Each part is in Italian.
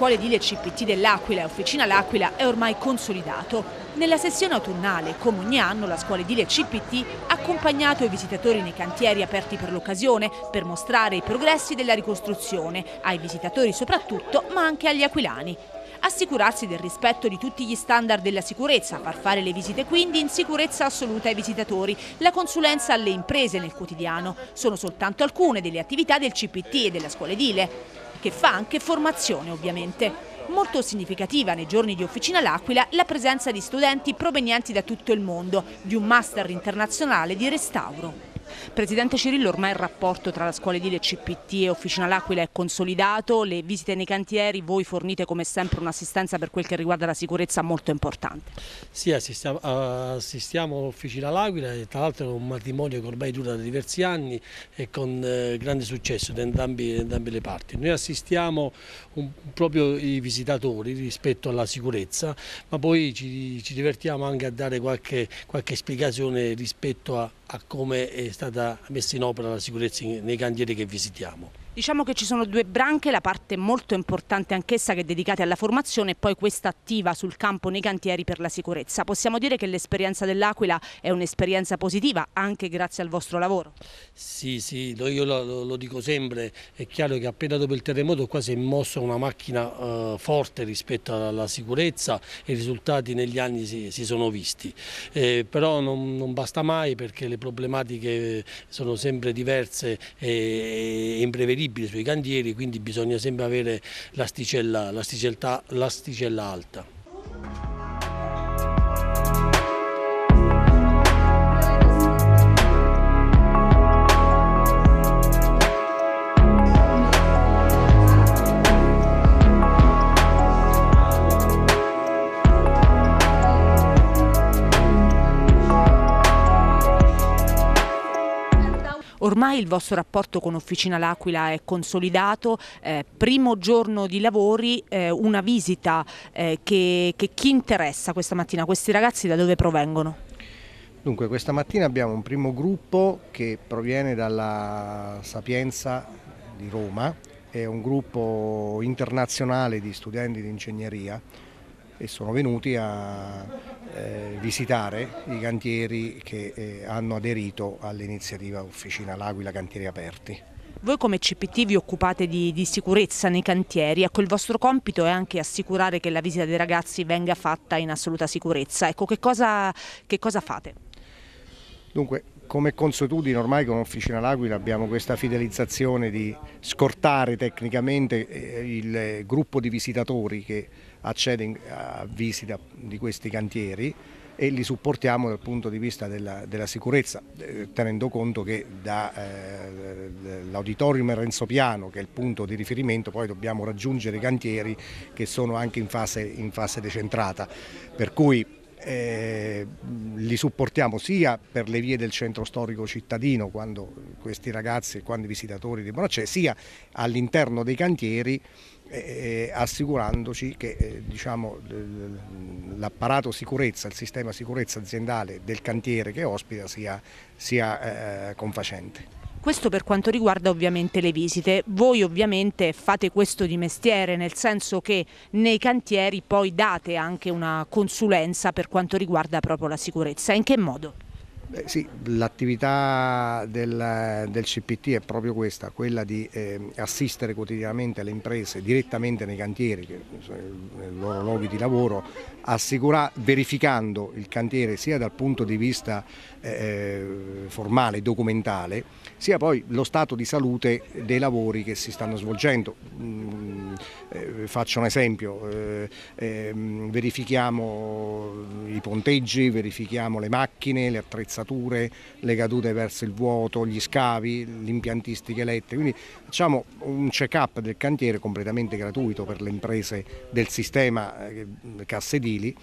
scuole edile CPT dell'Aquila e Officina L'Aquila è ormai consolidato. Nella sessione autunnale, come ogni anno, la scuola edile CPT ha accompagnato i visitatori nei cantieri aperti per l'occasione per mostrare i progressi della ricostruzione, ai visitatori soprattutto, ma anche agli aquilani assicurarsi del rispetto di tutti gli standard della sicurezza, far fare le visite quindi in sicurezza assoluta ai visitatori, la consulenza alle imprese nel quotidiano. Sono soltanto alcune delle attività del CPT e della scuola edile, che fa anche formazione ovviamente. Molto significativa nei giorni di Officina L'Aquila la presenza di studenti provenienti da tutto il mondo, di un master internazionale di restauro. Presidente Cirillo, ormai il rapporto tra la scuola edile CPT e Officina L'Aquila è consolidato, le visite nei cantieri, voi fornite come sempre un'assistenza per quel che riguarda la sicurezza molto importante. Sì, assistiamo, assistiamo L'Aquila e tra l'altro è un matrimonio che ormai dura da diversi anni e con eh, grande successo da entrambi, entrambe le parti. Noi assistiamo un, proprio i visitatori rispetto alla sicurezza, ma poi ci, ci divertiamo anche a dare qualche, qualche spiegazione rispetto a, a come è stata messa in opera la sicurezza nei cantieri che visitiamo. Diciamo che ci sono due branche, la parte molto importante anch'essa che è dedicata alla formazione e poi questa attiva sul campo nei cantieri per la sicurezza. Possiamo dire che l'esperienza dell'Aquila è un'esperienza positiva anche grazie al vostro lavoro? Sì, sì, io lo, lo, dico sempre, è chiaro che appena dopo il terremoto qua si è mossa una macchina eh, forte rispetto alla sicurezza e i risultati negli anni si, si sono visti. Eh, però non, non, basta mai perché le problematiche sono sempre diverse e imprevedibili prevedibile sui cantieri, quindi bisogna sempre avere l'asticella alta. Ormai il vostro rapporto con Officina L'Aquila è consolidato, eh, primo giorno di lavori, eh, una visita eh, che, che chi interessa questa mattina, questi ragazzi da dove provengono? Dunque questa mattina abbiamo un primo gruppo che proviene dalla Sapienza di Roma, è un gruppo internazionale di studenti di ingegneria e sono venuti a eh, visitare i cantieri che eh, hanno aderito all'iniziativa Officina L'Aquila Cantieri Aperti. Voi come CPT vi occupate di, di, sicurezza nei cantieri, ecco il vostro compito è anche assicurare che la visita dei ragazzi venga fatta in assoluta sicurezza, ecco che cosa, che cosa fate? Dunque, come consuetudine ormai con Officina L'Aquila abbiamo questa fidelizzazione di scortare tecnicamente eh, il gruppo di visitatori che accede a visita di questi cantieri e li supportiamo dal punto di vista della, della sicurezza, eh, tenendo conto che dall'auditorium eh, Renzo Piano, che è il punto di riferimento, poi dobbiamo raggiungere i cantieri che sono anche in fase, in fase decentrata. Per cui eh, li supportiamo sia per le vie del centro storico cittadino quando questi ragazzi e quando i visitatori devono accedere, sia all'interno dei cantieri eh, assicurandoci che eh, diciamo, l'apparato sicurezza, il sistema sicurezza aziendale del cantiere che ospita sia, sia eh, confacente. Questo per quanto riguarda ovviamente le visite, voi ovviamente fate questo di mestiere, nel senso che nei cantieri poi date anche una consulenza per quanto riguarda proprio la sicurezza, in che modo? Eh, sì, l'attività del, del, CPT è proprio questa, quella di eh, assistere quotidianamente le imprese direttamente nei cantieri, che sono i loro luoghi di lavoro, verificando il cantiere sia dal punto di vista eh, formale, documentale, sia poi lo stato di salute dei lavori che si stanno svolgendo. Eh, faccio un esempio, eh, ehm, verifichiamo i ponteggi, verifichiamo le macchine, le attrezzature, le cadute verso il vuoto, gli scavi, l'impiantistica elettrica, quindi facciamo un check-up del cantiere completamente gratuito per le imprese del sistema eh, casse edili.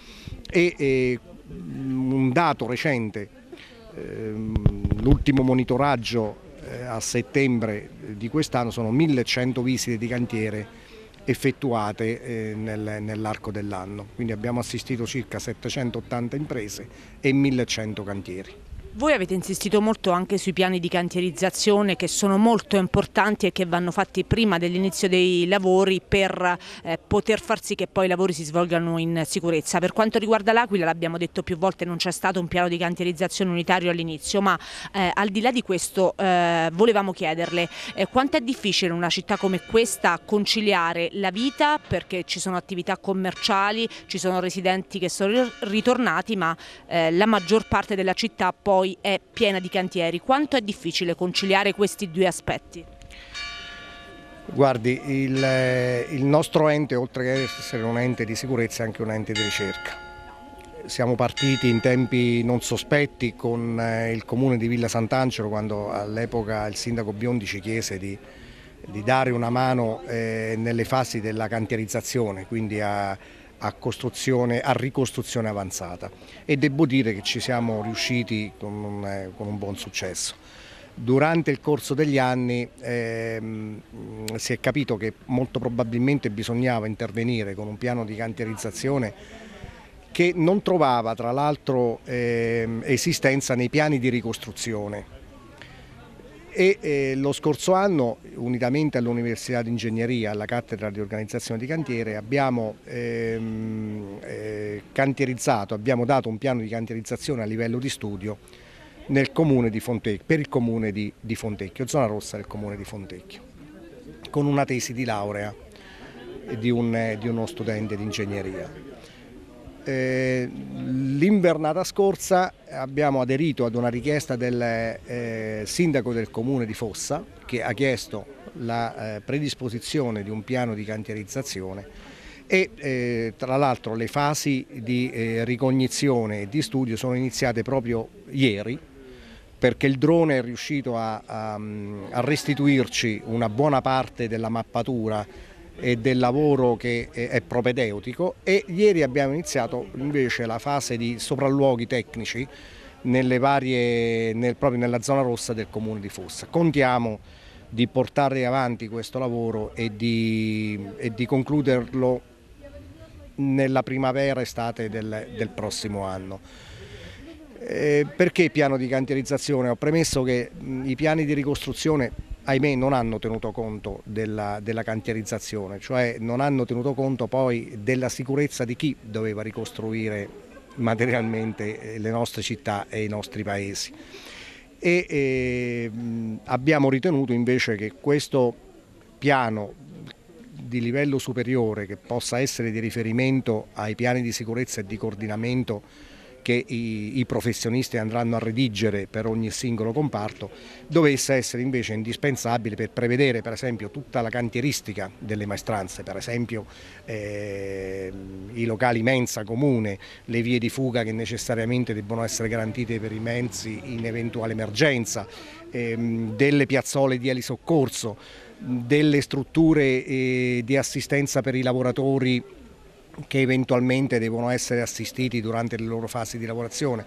E, e un dato recente Ehm, l'ultimo monitoraggio eh, a settembre di quest'anno sono 1100 visite di cantiere effettuate eh, nell'arco dell'anno, quindi abbiamo assistito circa 780 imprese e 1100 cantieri. Voi avete insistito molto anche sui piani di cantierizzazione che sono molto importanti e che vanno fatti prima dell'inizio dei lavori per eh, poter far sì che poi i lavori si svolgano in sicurezza. Per quanto riguarda l'Aquila, l'abbiamo detto più volte, non c'è stato un piano di cantierizzazione unitario all'inizio, ma eh, al di là di questo eh, volevamo chiederle eh, quanto è difficile in una città come questa conciliare la vita perché ci sono attività commerciali, ci sono residenti che sono ritornati, ma eh, la maggior parte della città poi poi è piena di cantieri. Quanto è difficile conciliare questi due aspetti? Guardi, il, il nostro ente, oltre che essere un ente di sicurezza, è anche un ente di ricerca. Siamo partiti in tempi non sospetti con eh, il comune di Villa Sant'Angelo quando all'epoca il sindaco Biondi ci chiese di, di dare una mano eh, nelle fasi della cantierizzazione, quindi a, a, a, ricostruzione avanzata e devo dire che ci siamo riusciti con un, eh, con un buon successo. Durante il corso degli anni ehm, si è capito che molto probabilmente bisognava intervenire con un piano di cantierizzazione che non trovava tra l'altro ehm, esistenza nei piani di ricostruzione e eh, lo scorso anno, unitamente all'Università di Ingegneria, alla cattedra di organizzazione di cantiere, abbiamo ehm, eh, cantierizzato, abbiamo dato un piano di cantierizzazione a livello di studio nel comune di Fontecchio, per il comune di, di Fontecchio, zona rossa del comune di Fontecchio, con una tesi di laurea di, un, di uno studente di ingegneria. Eh, l'invernata scorsa abbiamo aderito ad una richiesta del eh, sindaco del comune di Fossa che ha chiesto la eh, predisposizione di un piano di cantierizzazione e eh, tra l'altro le fasi di eh, ricognizione e di studio sono iniziate proprio ieri perché il drone è riuscito a, a, a restituirci una buona parte della mappatura e del lavoro che è propedeutico e ieri abbiamo iniziato invece la fase di sopralluoghi tecnici nelle varie, nel, proprio nella zona rossa del comune di Fossa. Contiamo di portare avanti questo lavoro e di, e di concluderlo nella primavera estate del, del prossimo anno. Eh, perché piano di cantierizzazione? Ho premesso che mh, i piani di ricostruzione ahimè non hanno tenuto conto della, della, cantierizzazione, cioè non hanno tenuto conto poi della sicurezza di chi doveva ricostruire materialmente eh, le nostre città e i nostri paesi. E, e, abbiamo ritenuto invece che questo piano di livello superiore che possa essere di riferimento ai piani di sicurezza e di coordinamento che i, i, professionisti andranno a redigere per ogni singolo comparto, dovesse essere invece indispensabile per prevedere per esempio tutta la cantieristica delle maestranze, per esempio eh, i locali mensa comune, le vie di fuga che necessariamente debbono essere garantite per i mezzi in eventuale emergenza, ehm, delle piazzole di elisoccorso, delle strutture eh, di assistenza per i lavoratori che eventualmente devono essere assistiti durante le loro fasi di lavorazione.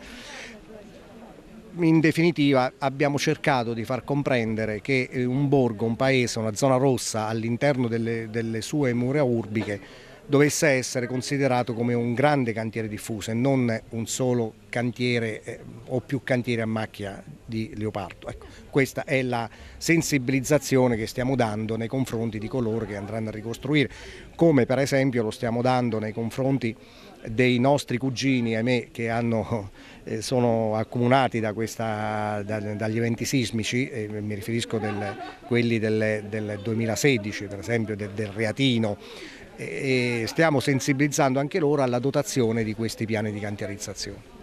In definitiva abbiamo cercato di far comprendere che eh, un borgo, un paese, una zona rossa all'interno delle, delle sue mura urbiche dovesse essere considerato come un grande cantiere diffuso e non un solo cantiere eh, o più cantieri a macchia di leopardo. Ecco, questa è la sensibilizzazione che stiamo dando nei confronti di coloro che andranno a ricostruire, come per esempio lo stiamo dando nei confronti dei nostri cugini, ahimè, che hanno, eh, sono accomunati da questa, da, dagli eventi sismici, eh, mi riferisco a quelli del, del, 2016, per esempio del, del Reatino, e stiamo sensibilizzando anche loro alla dotazione di questi piani di cantierizzazione.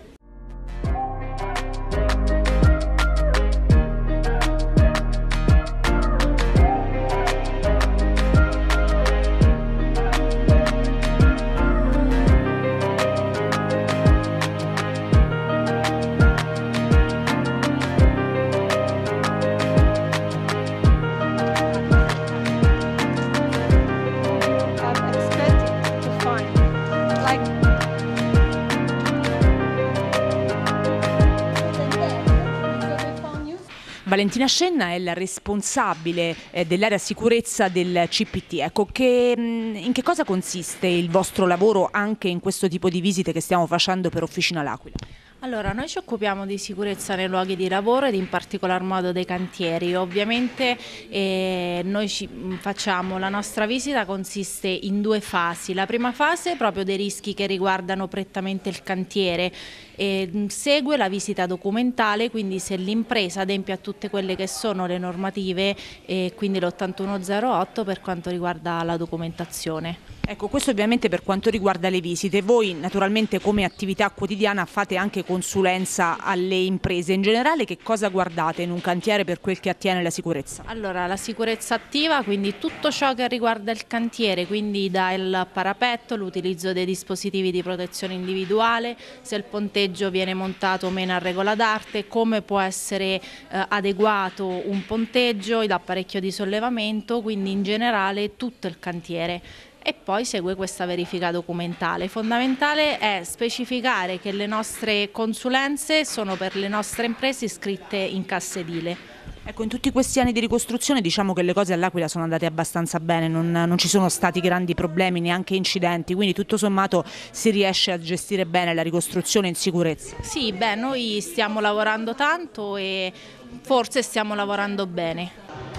Valentina Scenna è la responsabile eh, dell'area sicurezza del CPT. Ecco, che, mm, in che cosa consiste il vostro lavoro anche in questo tipo di visite che stiamo facendo per Officina L'Aquila? Allora, noi ci occupiamo di sicurezza nei luoghi di lavoro ed in particolar modo dei cantieri. Ovviamente eh, noi mm, facciamo, la nostra visita consiste in due fasi. La prima fase è proprio dei rischi che riguardano prettamente il cantiere. E mm, segue la visita documentale, quindi se l'impresa adempie a tutte quelle che sono le normative, eh, quindi l'8108 per quanto riguarda la documentazione. Ecco, questo ovviamente per quanto riguarda le visite. Voi naturalmente come attività quotidiana fate anche consulenza alle imprese. In generale che cosa guardate in un cantiere per quel che attiene la sicurezza? Allora, la sicurezza attiva, quindi tutto ciò che riguarda il cantiere, quindi dal parapetto, l'utilizzo dei dispositivi di protezione individuale, se il ponteggio viene montato meno a regola d'arte, come può essere eh, adeguato un ponteggio, l'apparecchio di sollevamento, quindi in generale tutto il cantiere e poi segue questa verifica documentale. Fondamentale è specificare che le nostre consulenze sono per le nostre imprese iscritte in cassa edile. Ecco, in tutti questi anni di ricostruzione diciamo che le cose all'Aquila sono andate abbastanza bene, non, non, ci sono stati grandi problemi, neanche incidenti, quindi tutto sommato si riesce a gestire bene la ricostruzione in sicurezza. Sì, beh, noi stiamo lavorando tanto e forse stiamo lavorando bene.